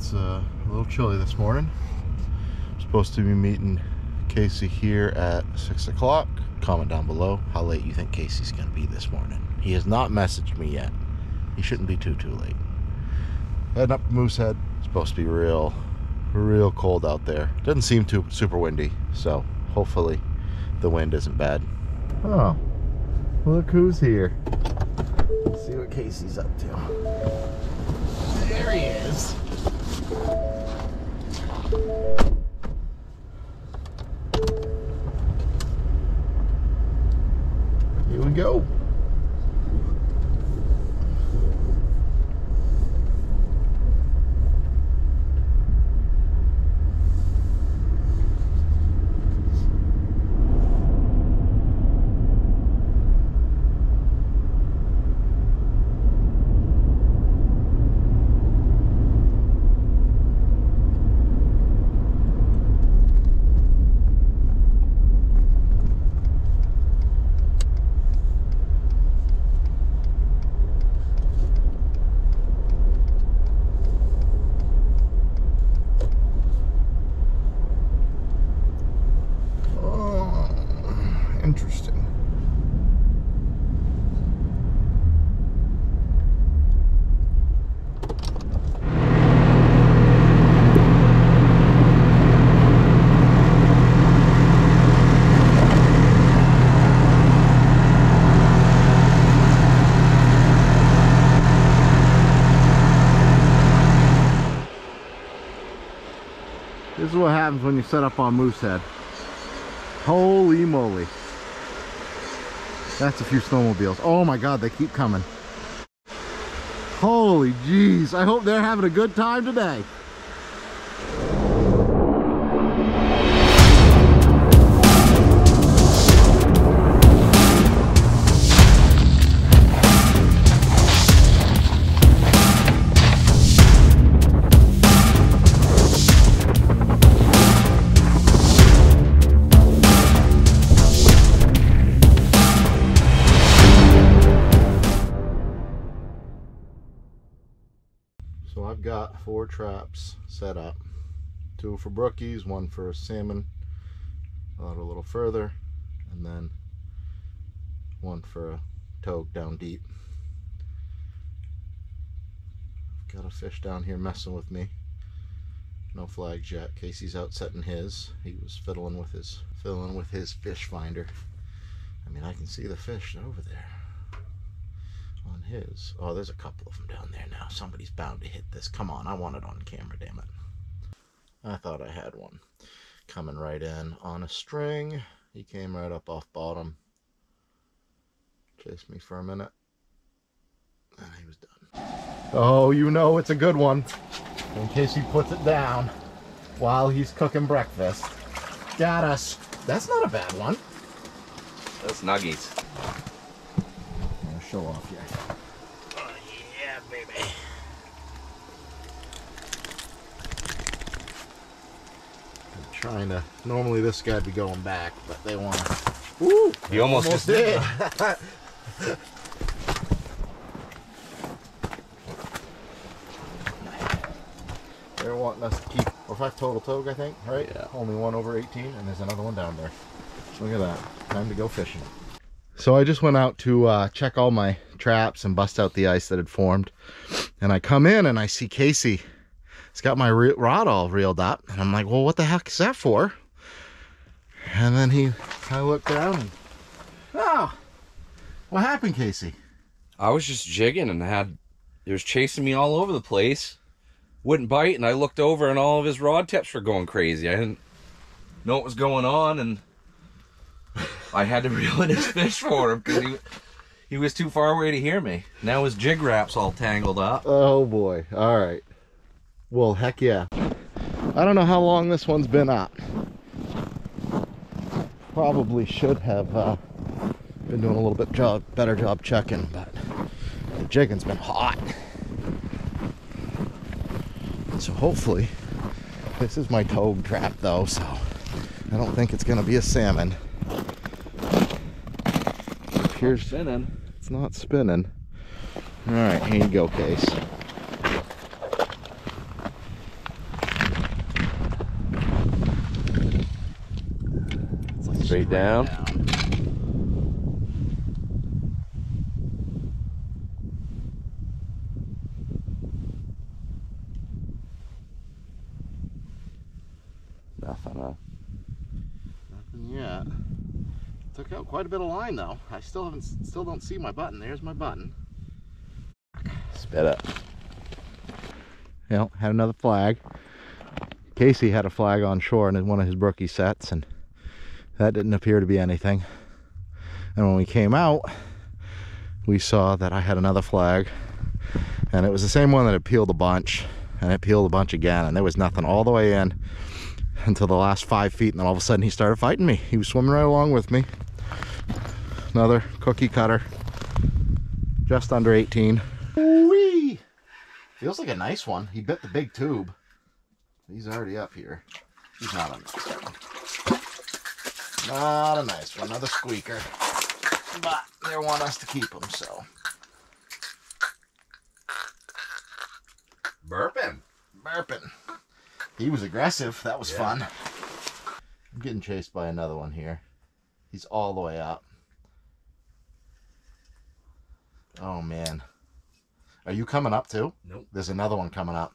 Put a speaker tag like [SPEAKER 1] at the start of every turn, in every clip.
[SPEAKER 1] It's uh, a little chilly this morning. supposed to be meeting Kasey here at 6 o'clock. Comment down below how late you think Kasey's going to be this morning. He has not messaged me yet. He shouldn't be too, too late. Heading up Moosehead. It's supposed to be real, real cold out there. Doesn't seem too super windy, so hopefully the wind isn't bad. Oh, look who's here. Let's see what Kasey's up to. There he is. Here we go. Oh, interesting. This is what happens when you set up on Moosehead. Holy moly. That's a few snowmobiles. Oh my god, they keep coming. Holy jeez. I hope they're having a good time today. I've got four traps set up. Two for brookies, one for salmon out a little further, and then one for a togue down deep. I've got a fish down here messing with me. No flags yet. Kasey's out setting his. He was fiddling with his fiddling with his fish finder. I mean I can see the fish over there on his. Oh, there's a couple of them down there now. Somebody's bound to hit this. Come on, I want it on camera, damn it. I thought I had one. Coming right in on a string. He came right up off bottom. Chased me for a minute. And he was done. Oh, you know it's a good one. In case he puts it down while he's cooking breakfast. Got us. That's not a bad one.
[SPEAKER 2] That's nuggies.
[SPEAKER 1] Show off here. Oh, yeah, baby. I'm trying to. Normally this guy'd be going back, but they want to. Woo!
[SPEAKER 2] You almost just did.
[SPEAKER 1] They're wanting us to keep. Or five total togue, I think, right?
[SPEAKER 2] Yeah.
[SPEAKER 1] Only one over 18, and there's another one down there. Look at that. Time to go fishing. So I just went out to uh, check all my traps and bust out the ice that had formed. And I come in and I see Kasey. He's got my rod all reeled up. And I'm like, well, what the heck is that for? And then he, I looked down and, oh, what happened, Kasey?
[SPEAKER 2] I was just jigging and had it was chasing me all over the place. Wouldn't bite, and I looked over and all of his rod tips were going crazy. I didn't know what was going on, and I had to reel in his fish for him because he he was too far away to hear me. Now his jig wrap's all tangled up.
[SPEAKER 1] Oh boy. All right. Well, heck yeah. I don't know how long this one's been up. Probably should have uh, been doing a little bit job, better job checking, but the jigging's been hot. So hopefully, this is my togue trap though, so I don't think it's gonna be a salmon here's
[SPEAKER 2] spinning.
[SPEAKER 1] It's not spinning. All right, here you go, Case.
[SPEAKER 2] It's
[SPEAKER 1] like straight down. down. Quite a bit of line though. I still haven't, still don't see my button. There's my button.
[SPEAKER 2] Spit up.
[SPEAKER 1] You know, had another flag. Kasey had a flag on shore in one of his brookie sets, and that didn't appear to be anything. And when we came out, we saw that I had another flag, and it was the same one that had peeled a bunch, and it peeled a bunch again, and there was nothing all the way in until the last five feet, and then all of a sudden he started fighting me. He was swimming right along with me. Another cookie cutter, just under 18. Whee! Feels like a nice one. He bit the big tube. He's already up here. He's not a nice one. Not a nice one. Another squeaker. But they want us to keep him, so.
[SPEAKER 2] Burping.
[SPEAKER 1] Burping. He was aggressive. That was
[SPEAKER 2] Yeah.
[SPEAKER 1] fun. I'm getting chased by another one here. He's all the way up. Oh, man. Are you coming up too?
[SPEAKER 2] Nope.
[SPEAKER 1] There's another one coming up.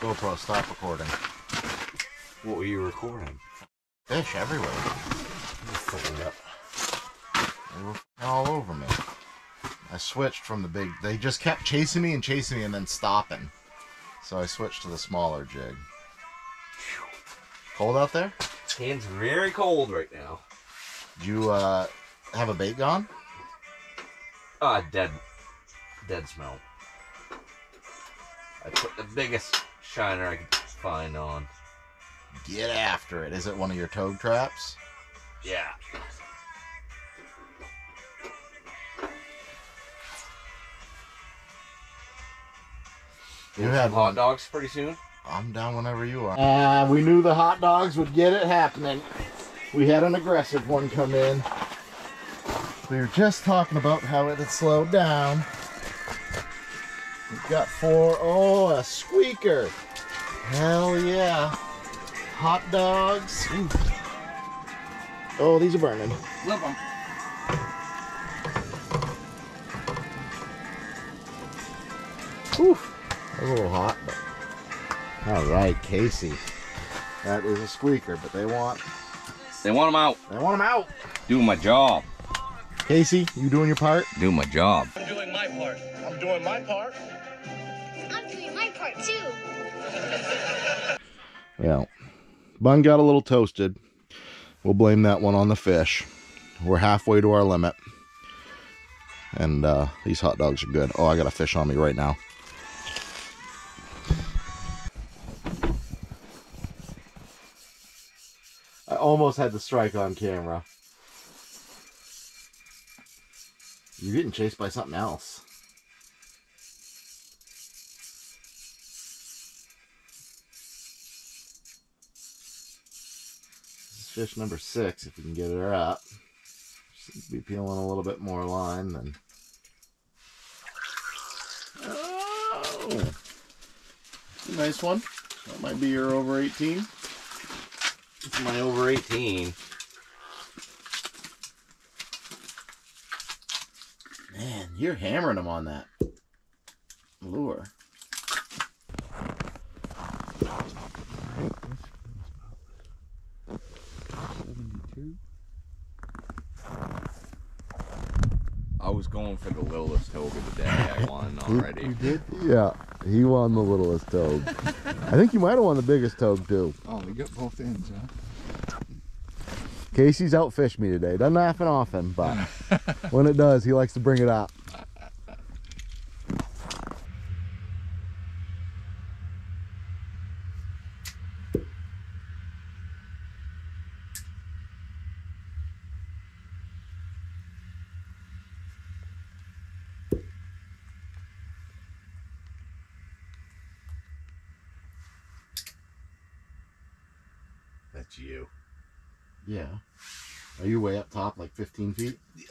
[SPEAKER 1] GoPro, stop recording.
[SPEAKER 2] What were you recording?
[SPEAKER 1] Fish everywhere.
[SPEAKER 2] Fucking up.
[SPEAKER 1] They were all over me. I switched from the big. They just kept chasing me and chasing me and then stopping. So I switched to the smaller jig. Cold out there?
[SPEAKER 2] Hand's very cold right now.
[SPEAKER 1] Did you uh, have a bait gone?
[SPEAKER 2] Ah, dead. Dead smell. I put the biggest shiner I could find on.
[SPEAKER 1] Get after it. Is it one of your togue traps?
[SPEAKER 2] Yeah.
[SPEAKER 1] You had
[SPEAKER 2] hot dogs pretty soon.
[SPEAKER 1] I'm down whenever you are. Uh, we knew the hot dogs would get it happening. We had an aggressive one come in. We were just talking about how it had slowed down. We've got four. Oh, a squeaker. Hell yeah. Hot dogs. Ooh. Oh, these are burning.
[SPEAKER 2] Love them.
[SPEAKER 1] Oof. A little hot, but. All right, Kasey. That is a squeaker, but they want
[SPEAKER 2] They want them out.
[SPEAKER 1] they want them out.
[SPEAKER 2] Do my job.
[SPEAKER 1] Kasey, you doing your part?
[SPEAKER 2] Do my job.
[SPEAKER 3] I'm doing my part. I'm doing my part.
[SPEAKER 4] I'm doing my part too.
[SPEAKER 1] Well, bun got a little toasted. We'll blame that one on the fish. We're halfway to our limit. And uh, these hot dogs are good. Oh, I got a fish on me right now. Almost had the strike on camera. You're getting chased by something else. This is fish number six, if we can get her up. Seems to be peeling a little bit more line than. Oh! Nice one. That might be your over 18.
[SPEAKER 2] It's my over 18.
[SPEAKER 1] Man, you're hammering them on that lure.
[SPEAKER 2] I was going for the littlest togue today. I won already.
[SPEAKER 1] did? Yeah, he won the littlest togue. I think you might have won the biggest togue too.
[SPEAKER 5] Oh, we got both ends, huh?
[SPEAKER 1] Kasey's outfished me today. Doesn't happen often, but when it does, he likes to bring it up.
[SPEAKER 2] It's you.
[SPEAKER 1] Yeah. Are you way up top, like 15 feet? Yeah.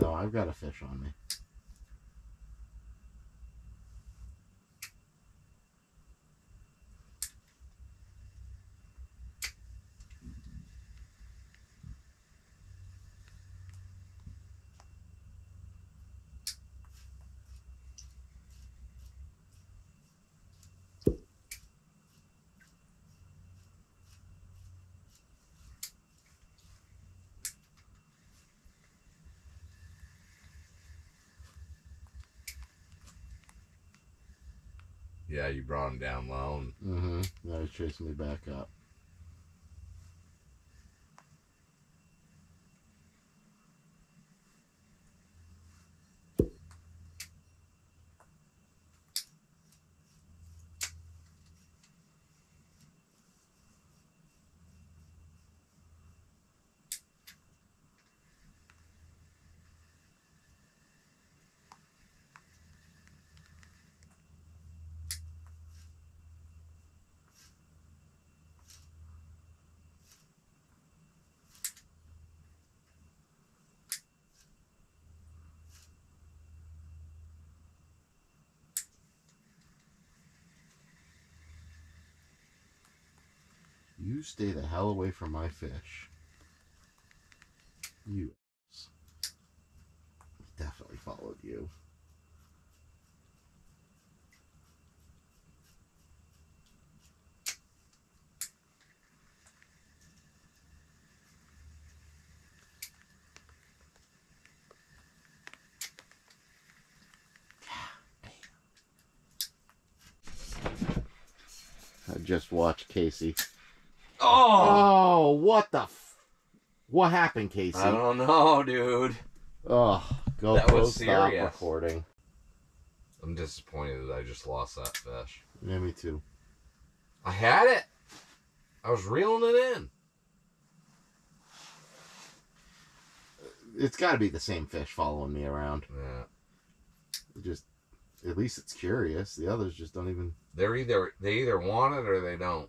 [SPEAKER 1] No, I've got a fish on me.
[SPEAKER 2] Yeah, you brought him down low. And
[SPEAKER 1] Mm-hmm. Now he's chasing me back up. Stay the hell away from my fish. You. Definitely followed you. I just watched Kasey.
[SPEAKER 2] Oh,
[SPEAKER 1] Oh, what the? F- what happened, Kasey?
[SPEAKER 2] I don't know, dude.
[SPEAKER 1] Oh, go
[SPEAKER 2] That was
[SPEAKER 1] stop
[SPEAKER 2] serious.
[SPEAKER 1] recording.
[SPEAKER 2] I'm disappointed that I just lost that fish.
[SPEAKER 1] Yeah, me too.
[SPEAKER 2] I had it. I was reeling it in.
[SPEAKER 1] It's got to be the same fish following me around.
[SPEAKER 2] Yeah.
[SPEAKER 1] It just, at least it's curious. The others just don't even.
[SPEAKER 2] They're either they either want it or they don't.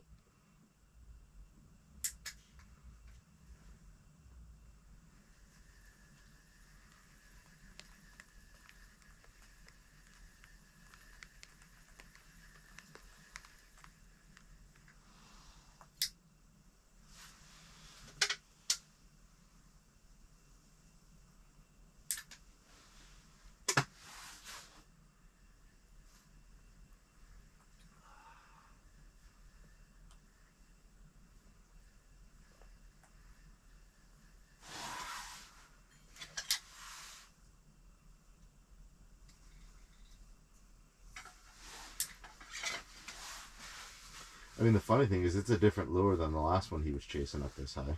[SPEAKER 1] I mean, the funny thing is, it's a different lure than the last one he was chasing up this high.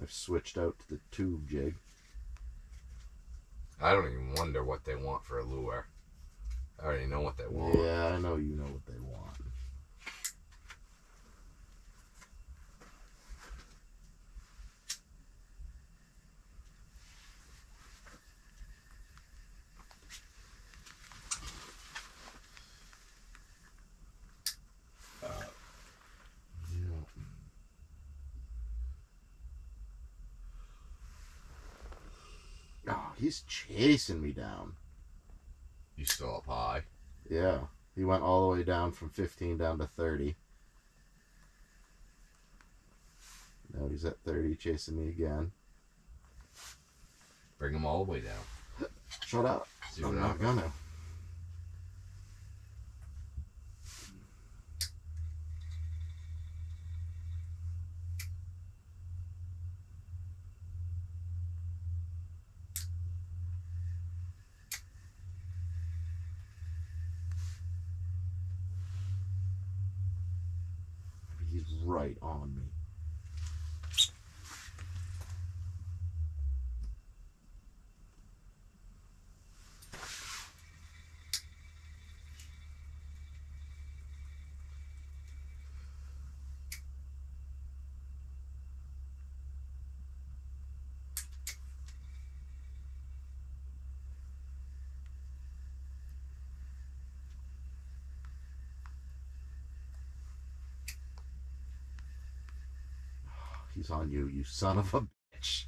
[SPEAKER 1] I've switched out to the tube jig.
[SPEAKER 2] I don't even wonder what they want for a lure. I already know what they want.
[SPEAKER 1] Yeah, I know you know what they want. Yeah. Oh, he's chasing me down.
[SPEAKER 2] You still up high?
[SPEAKER 1] Yeah, he went all the way down from 15 down to 30. Now he's at 30, chasing me again.
[SPEAKER 2] Bring him all the way down.
[SPEAKER 1] Shut up. I'm not gonna. He's right on me. He's on you, you son of a bitch.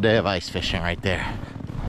[SPEAKER 1] Day of ice fishing right there.